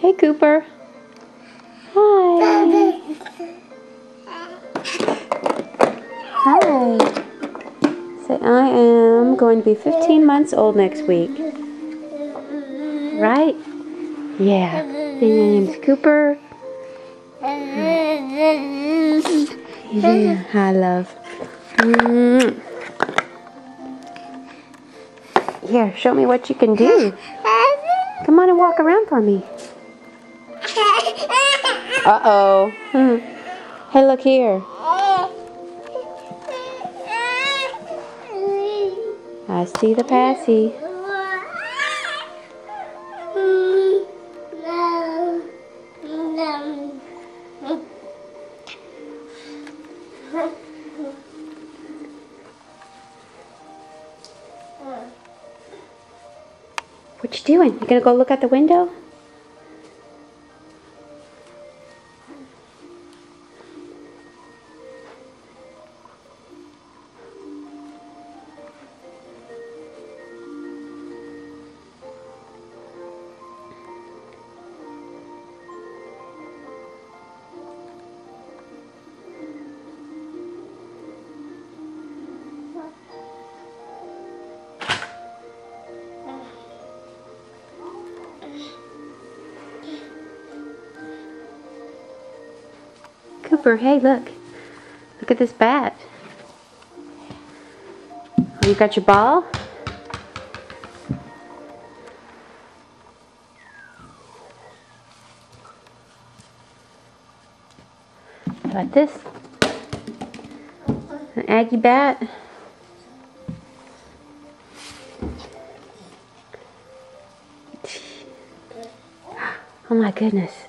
Hey, Cooper. Hi. Hi. Say, I am going to be 15 months old next week. Right? Yeah. And your name's Cooper. Yeah. Hi, love. Here, show me what you can do. Come on and walk around for me. Uh-oh. Hmm. Hey, look here. I see the passy. What you doing? You gonna go look out the window? Cooper, hey, look. Look at this bat. You got your ball? How about this? An Aggie bat. Oh my goodness.